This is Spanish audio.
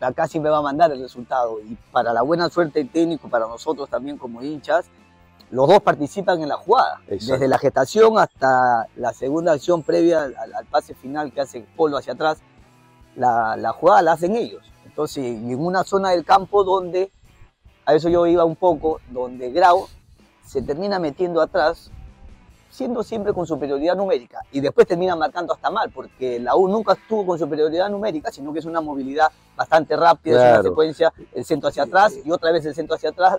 acá siempre va a mandar el resultado. Y para la buena suerte técnico, para nosotros también como hinchas, los dos participan en la jugada. Exacto. Desde la gestación hasta la segunda acción previa al, al pase final que hace Polo hacia atrás, la, la jugada la hacen ellos. Entonces, y en una zona del campo donde, a eso yo iba un poco, donde Grau se termina metiendo atrás, siendo siempre con superioridad numérica, y después termina marcando hasta mal, porque la U nunca estuvo con superioridad numérica, sino que es una movilidad bastante rápida, es Claro. una secuencia, el centro hacia atrás y otra vez el centro hacia atrás,